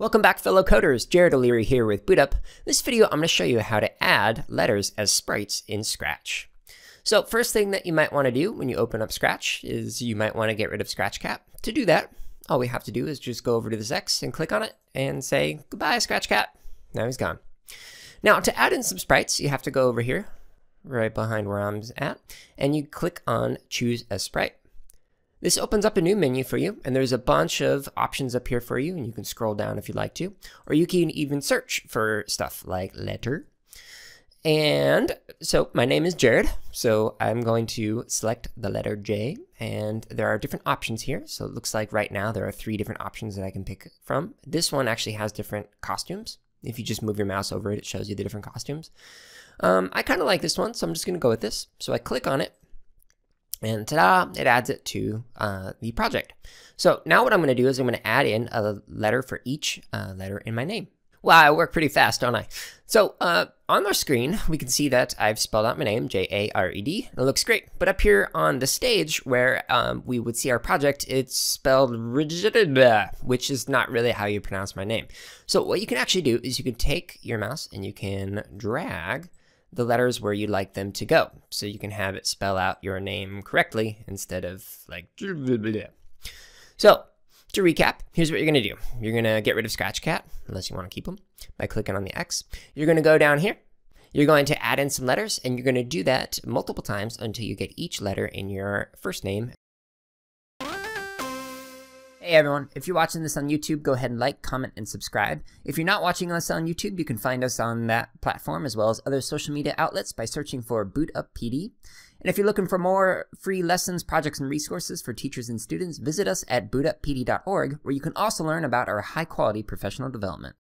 Welcome back fellow coders, Jared O'Leary here with BootUp. This video I'm going to show you how to add letters as sprites in Scratch. So first thing that you might want to do when you open up Scratch is you might want to get rid of Scratch Cat. To do that, all we have to do is just go over to this X and click on it and say goodbye Scratch Cat. Now he's gone. Now to add in some sprites, you have to go over here, right behind where I'm at, and you click on choose a sprite. This opens up a new menu for you, and there's a bunch of options up here for you, and you can scroll down if you'd like to, or you can even search for stuff like letter. And so my name is Jared, so I'm going to select the letter J, and there are different options here. So it looks like right now there are three different options that I can pick from. This one actually has different costumes. If you just move your mouse over it, it shows you the different costumes. Um, I kind of like this one, so I'm just going to go with this. So I click on it, and ta-da, it adds it to uh, the project. So now what I'm going to do is I'm going to add in a letter for each uh, letter in my name. Wow, I work pretty fast, don't I? So uh, on our screen, we can see that I've spelled out my name, J-A-R-E-D. It looks great. But up here on the stage where um, we would see our project, it's spelled rigida, which is not really how you pronounce my name. So what you can actually do is you can take your mouse and you can drag the letters where you'd like them to go. So you can have it spell out your name correctly instead of like. So to recap, here's what you're going to do. You're going to get rid of Scratch Cat, unless you want to keep them, by clicking on the X. You're going to go down here. You're going to add in some letters, and you're going to do that multiple times until you get each letter in your first name Hey everyone, if you're watching this on YouTube, go ahead and like, comment, and subscribe. If you're not watching us on YouTube, you can find us on that platform as well as other social media outlets by searching for BootUp PD. And if you're looking for more free lessons, projects, and resources for teachers and students, visit us at bootuppd.org, where you can also learn about our high quality professional development.